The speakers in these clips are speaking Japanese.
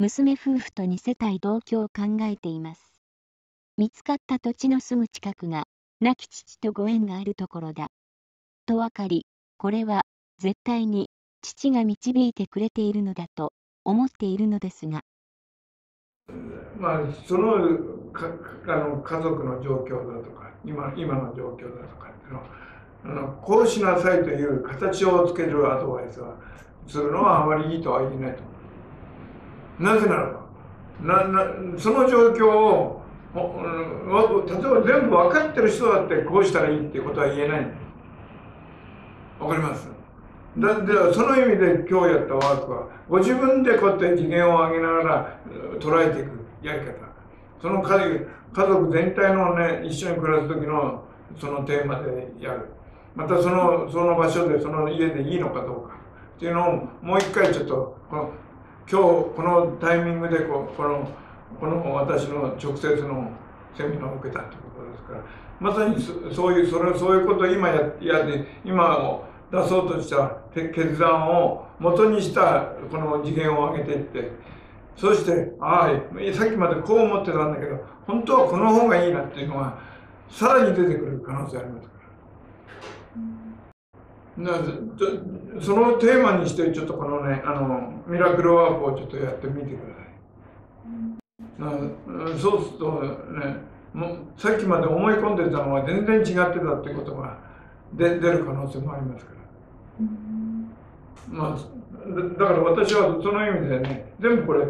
娘夫婦と2世帯同居を考えています。見つかった土地のすぐ近くが、亡き父とご縁があるところだ。と分かり、これは、絶対に、父が導いてくれているのだと、思っているのですが。まあ、そのかあの家族の状況だとか、今今の状況だとかっていうのあのこうしなさいという形をつけるアドバイスはするのはあまりいいとは言えないと思う。なぜならばななその状況を例えば全部分かってる人だってこうしたらいいってことは言えない。わかります？だでその意味で今日やったワークはご自分でこうやって次元を上げながら捉えていくやり方。その家族全体のね一緒に暮らす時のそのテーマでやる。またそのその場所でその家でいいのかどうかっていうのをもう一回ちょっとこの今日このタイミングでここのこの私の直接のセミナーを受けたということですからまさにそういうそれそういうことを今やや今を出そうとした決断を元にしたこの次元を上げていってそしてああさっきまでこう思ってたんだけど本当はこの方がいいなっていうのがさらに出てくる可能性ありますから。そのテーマにしてちょっとこのねあのミラクルワークをちょっとやってみてください。そうするとねもうさっきまで思い込んでたのは全然違ってたってことが出る可能性もありますから、まあ、だから私はその意味でね全部これ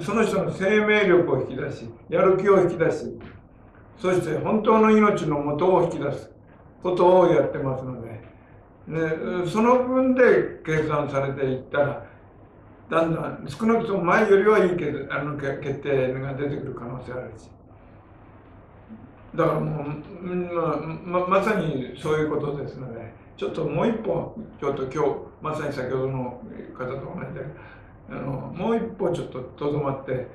その人の生命力を引き出しやる気を引き出しそして本当の命のもとを引き出すことをやってますので、ね、その分で計算されていったらだんだん少なくとも前よりはいいけあの決定が出てくる可能性あるしだからもう、まあ、ままさにそういうことですのでちょっともう一歩ちょっと今日まさに先ほどの方と同じであのもう一歩ちょっととどまって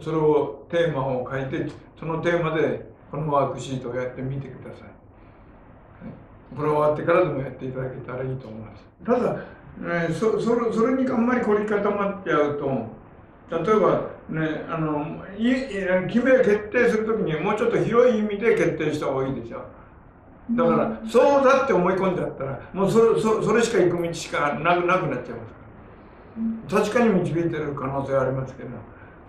それをテーマを書いてそのテーマでこのワークシートをやってみてください。これ終わってからでもやっていただけたらいいと思います。ただえー、そそれそれにあんまり凝り固まっちゃうと例えばねあのい決め決定する時にもうちょっと広い意味で決定した方がいいでしょ。だから、そうだって思い込んじゃったらもうそれそそれしか行く道しかなくなくなっちゃいます。確かに導いてる可能性はありますけど。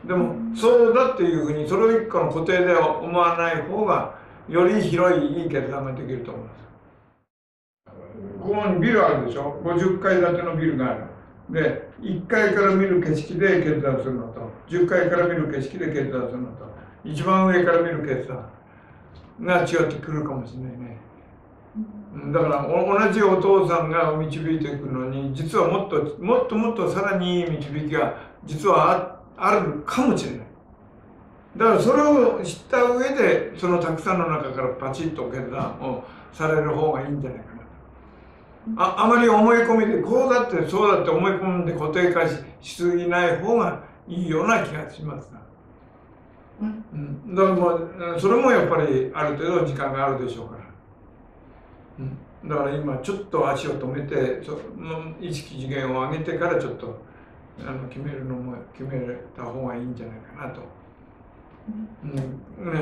でもそうだっていうふうにそれを一個の固定で思わない方がより広いいい決断ができると思いますここにビルあるでしょ？50階建てのビルがある。で1階から見る景色で決断するのと。10階から見る景色で決断するのと。一番上から見る決断が違ってくるかもしれないね。だから同じお父さんが導いていくのに実はもっともっともっとさらにいい導きが実はあるかもしれない。だからそれを知った上でそのたくさんの中からパチッと決断をされる方がいいんじゃないか。ああまり思い込みでこうだってそうだって思い込んで固定化ししすぎない方がいいような気がしますうん、だからもうそれもやっぱりある程度時間があるでしょうから、うん、だから今ちょっと足を止めてその意識次元を上げてからちょっとあの決めるのも決めた方がいいんじゃないかなと。うん、ね、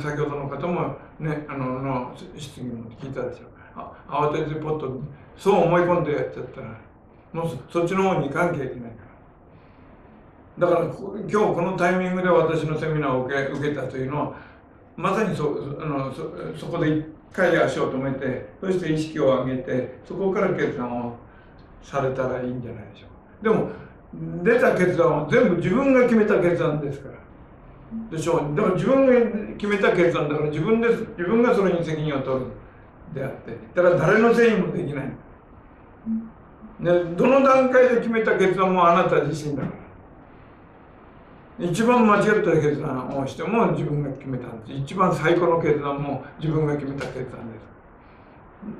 先ほどの方もねあのの質疑も聞いたでしょう慌ててポッとそう思い込んでやっちゃったらもうそっちの方に行かなきゃいけない。からだから今日このタイミングで私のセミナーを受け受けたというのはまさにそあのそそこで一回足を止めてそして意識を上げてそこから決断をされたらいいんじゃないでしょうか。でも出た決断は全部自分が決めた決断ですから。でしょう。だから自分が決めた決断だから自分で自分がそれに責任を取る。であってだから誰のせいにもできない、ね、どの段階で決めた決断もあなた自身だから。一番間違った決断をしても自分が決めたんです。一番最高の決断も自分が決めた決断です。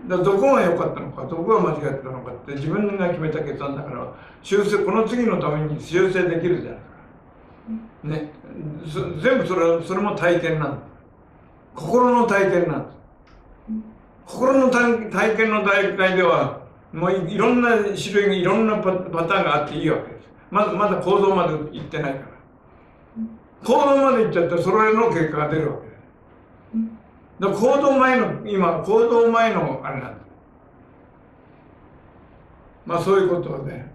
だどこが良かったのかどこが間違ったのかって自分が決めた決断だから修正この次のために修正できるじゃないね全部それそれも体験なんです。心の体験なんです。心の体験の大会ではもういろんな種類いろんなパターンがあっていいわけです。まだまだ行動まで行ってないから。行動まで行っちゃったらそれの結果が出るわけだから行動前の今行動前のあれなんだ。まあそういうことはね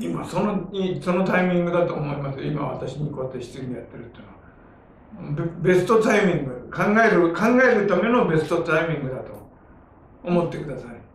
今そのそのタイミングだと思います今私にこうやって質疑やってるっていうのは。ベストタイミング。考える考えるためのベストタイミングだと思ってください。